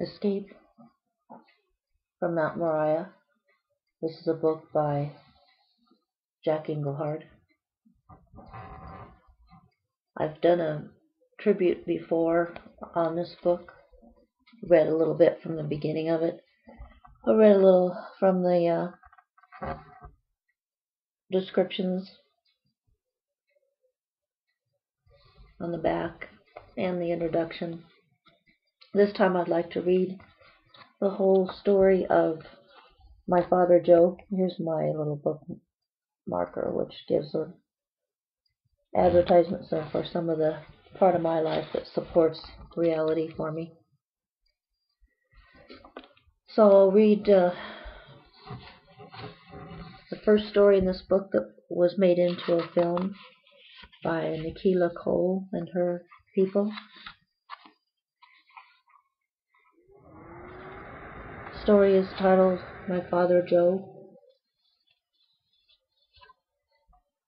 Escape from Mount Moriah. This is a book by Jack Engelhard. I've done a tribute before on this book. Read a little bit from the beginning of it. I read a little from the uh, descriptions on the back and the introduction. This time I'd like to read the whole story of my father Joe. Here's my little book marker which gives a advertisements for some of the part of my life that supports reality for me. So I'll read uh, the first story in this book that was made into a film by Nikila Cole and her people. Story is titled My Father Joe.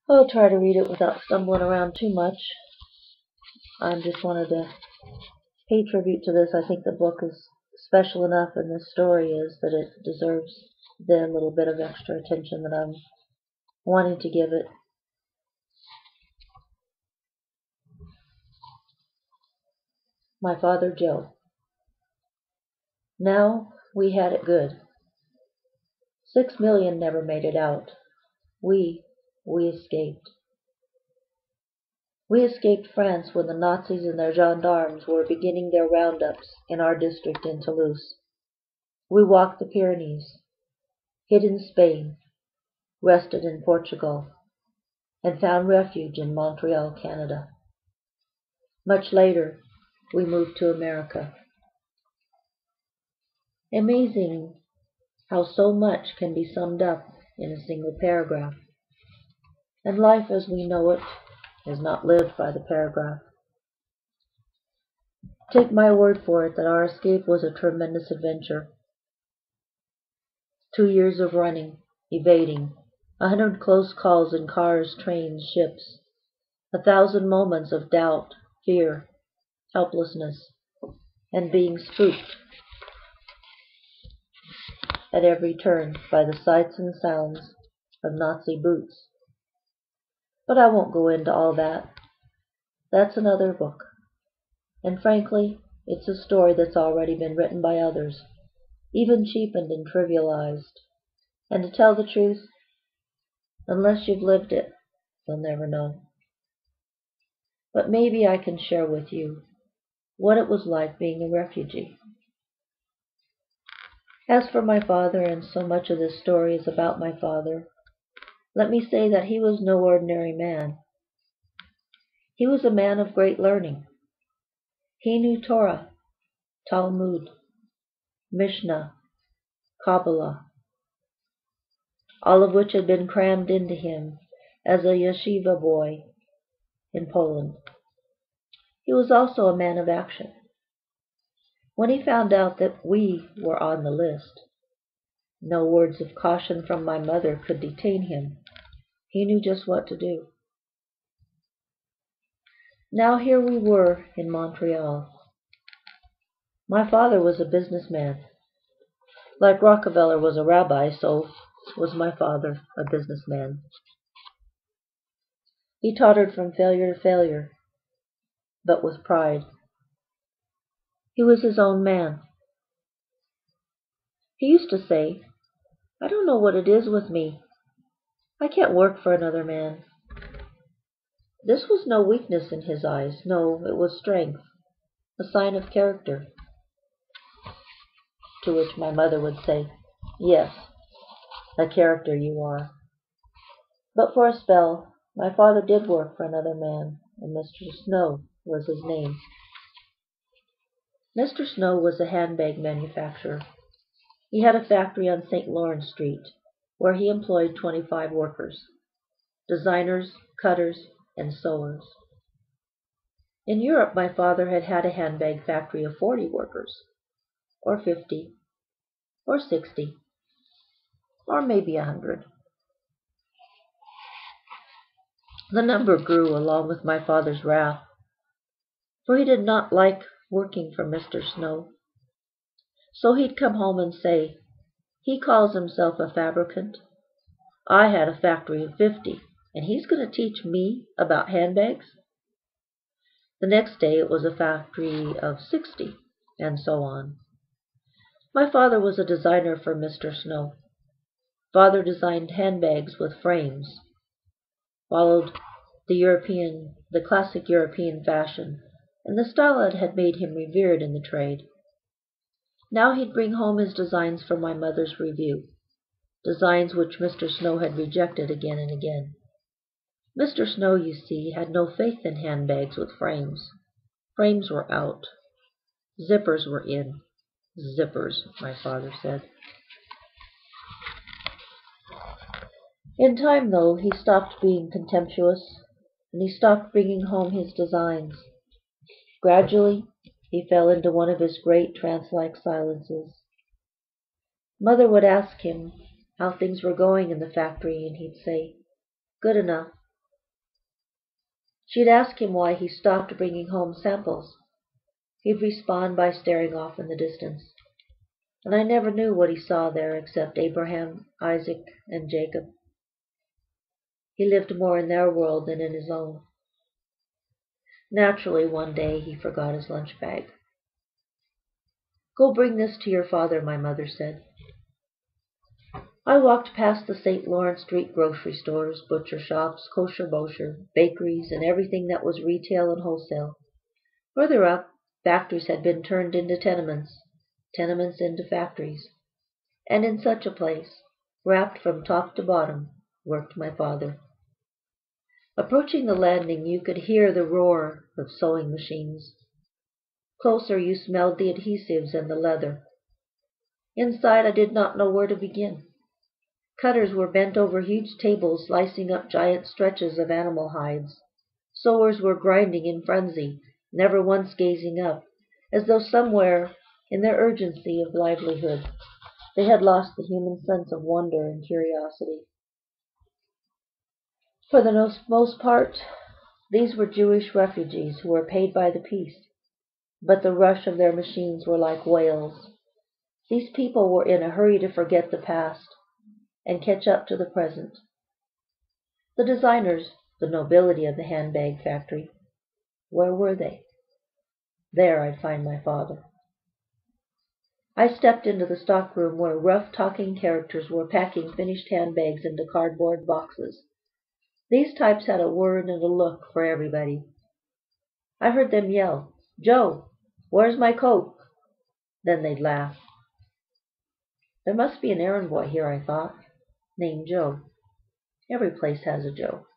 I'll try to read it without stumbling around too much. I just wanted to pay tribute to this. I think the book is special enough and the story is that it deserves the little bit of extra attention that I'm wanting to give it. My Father Joe. Now we had it good. Six million never made it out. We, we escaped. We escaped France when the Nazis and their gendarmes were beginning their roundups in our district in Toulouse. We walked the Pyrenees, hid in Spain, rested in Portugal, and found refuge in Montreal, Canada. Much later, we moved to America. Amazing how so much can be summed up in a single paragraph. And life as we know it is not lived by the paragraph. Take my word for it that our escape was a tremendous adventure. Two years of running, evading, a hundred close calls in cars, trains, ships, a thousand moments of doubt, fear, helplessness, and being spooked at every turn by the sights and sounds of Nazi boots. But I won't go into all that. That's another book. And frankly, it's a story that's already been written by others, even cheapened and trivialized. And to tell the truth, unless you've lived it, you'll never know. But maybe I can share with you what it was like being a refugee. As for my father, and so much of this story is about my father, let me say that he was no ordinary man. He was a man of great learning. He knew Torah, Talmud, Mishnah, Kabbalah, all of which had been crammed into him as a yeshiva boy in Poland. He was also a man of action. When he found out that we were on the list, no words of caution from my mother could detain him. He knew just what to do. Now here we were in Montreal. My father was a businessman. Like Rockefeller was a rabbi, so was my father a businessman. He tottered from failure to failure, but with pride. He was his own man. He used to say, I don't know what it is with me. I can't work for another man. This was no weakness in his eyes. No, it was strength, a sign of character. To which my mother would say, Yes, a character you are. But for a spell, my father did work for another man, and Mr. Snow was his name. Mr. Snow was a handbag manufacturer. He had a factory on St. Lawrence Street, where he employed twenty-five workers, designers, cutters, and sewers. In Europe my father had had a handbag factory of forty workers, or fifty, or sixty, or maybe a hundred. The number grew along with my father's wrath, for he did not like working for Mr. Snow. So he'd come home and say, he calls himself a fabricant. I had a factory of fifty, and he's going to teach me about handbags. The next day it was a factory of sixty, and so on. My father was a designer for Mr. Snow. Father designed handbags with frames, followed the European, the classic European fashion, and the style had made him revered in the trade. Now he'd bring home his designs for my mother's review, designs which Mr. Snow had rejected again and again. Mr. Snow, you see, had no faith in handbags with frames. Frames were out. Zippers were in. Zippers, my father said. In time, though, he stopped being contemptuous, and he stopped bringing home his designs. Gradually, he fell into one of his great trance-like silences. Mother would ask him how things were going in the factory, and he'd say, Good enough. She'd ask him why he stopped bringing home samples. He'd respond by staring off in the distance. And I never knew what he saw there except Abraham, Isaac, and Jacob. He lived more in their world than in his own. Naturally, one day he forgot his lunch bag. Go bring this to your father, my mother said. I walked past the St. Lawrence Street grocery stores, butcher shops, kosher bosher, bakeries, and everything that was retail and wholesale. Further up, factories had been turned into tenements, tenements into factories. And in such a place, wrapped from top to bottom, worked my father. Approaching the landing, you could hear the roar of sewing machines. Closer, you smelled the adhesives and the leather. Inside, I did not know where to begin. Cutters were bent over huge tables, slicing up giant stretches of animal hides. Sewers were grinding in frenzy, never once gazing up, as though somewhere in their urgency of livelihood they had lost the human sense of wonder and curiosity. For the most part, these were Jewish refugees who were paid by the piece, but the rush of their machines were like whales. These people were in a hurry to forget the past and catch up to the present. The designers, the nobility of the handbag factory, where were they? There I'd find my father. I stepped into the stockroom where rough talking characters were packing finished handbags into cardboard boxes. These types had a word and a look for everybody. I heard them yell, Joe, where's my coat? Then they'd laugh. There must be an errand boy here, I thought, named Joe. Every place has a Joe.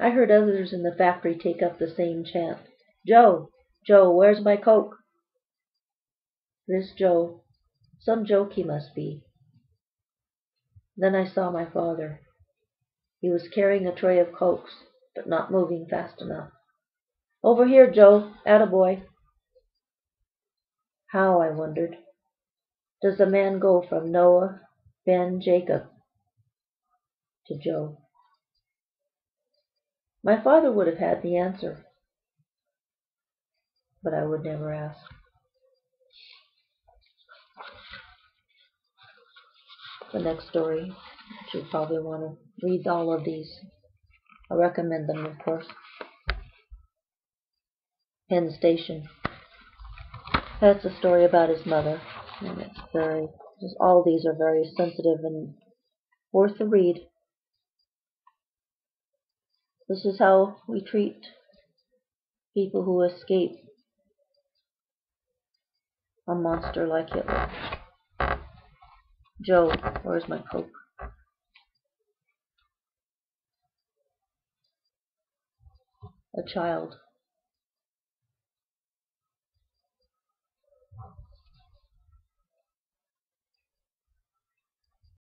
I heard others in the factory take up the same chant. Joe, Joe, where's my coke? This Joe, some joke he must be. Then I saw my father. He was carrying a tray of cokes, but not moving fast enough. Over here, Joe, attaboy. How, I wondered, does a man go from Noah, Ben, Jacob to Joe? My father would have had the answer, but I would never ask. The next story you probably want to read all of these. I recommend them, of course. Penn Station. That's a story about his mother, and it's very. Just all these are very sensitive and worth the read. This is how we treat people who escape a monster like Hitler. Joe, where's my Coke? A child